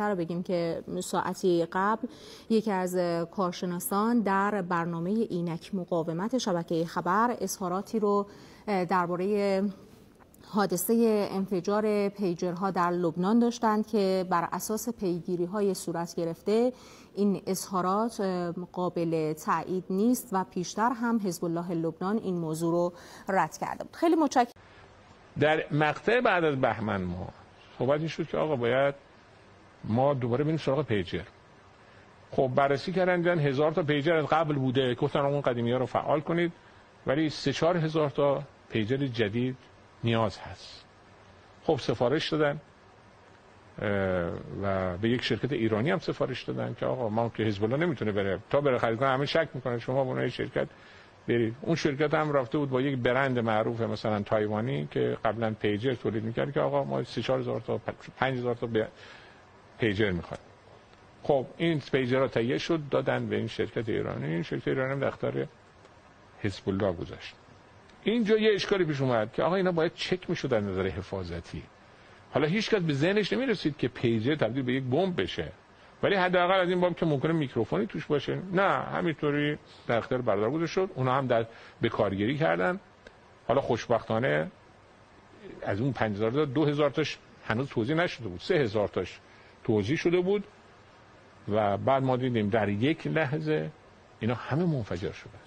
بهتر بگیم که ساعتی قبل یکی از کارشناسان در برنامه اینک مقاومت شبکه خبر اظهاراتی رو درباره حادثه انفجار پیجرها در لبنان داشتند که بر اساس پیگیری های صورت گرفته این اظهارات قابل تایید نیست و پیشتر هم حزب الله لبنان این موضوع رو رد کرده بود. خیلی متشکرم. در مقطع بعد از بهمن ما صحبت شد که آقا باید ما دوباره بریم سراغ پیجر. خب بررسی کردن دیدن هزار تا پیجر از قبل بوده. گفتن اون قدیمی ها رو فعال کنید ولی سه چهار هزار تا پیجر جدید نیاز هست. خب سفارش دادن و به یک شرکت ایرانی هم سفارش دادن که آقا ما که حزب الله نمی‌تونه بره. تا بره خرید همه شک می‌کنه. شما به اون شرکت برید. اون شرکت هم رفته بود با یک برند معروف مثلا تایوانی که قبلا پیجر تولید می‌کرد که آقا ما 3 هزار تا 5 هزار تا پیجر می‌خوایم خب این پیجر تهیه شد دادن به این شرکت ایرانی. این شرکت ایرانی هم حزب الله گذاشت. اینجا یه اشکالی پیش اومد که آقا اینا باید چک می‌شد در نظر حفاظتی. حالا هیچ کس به ذهنش نمی‌رسید که پیجر تبدیل به یک بمب بشه. ولی حداقل از این باب که ممکنه میکروفونی توش باشه. نه همینطوری در اختیار بردار گذاشته شد. اونا هم در به کارگیری کردن. حالا خوشبختانه از اون 5000 تا 2000 تاش هنوز توضیح نشده بود. 3000 تاش توضیح شده بود و بعد ما دیدیم در یک لحظه اینا همه منفجر شدن.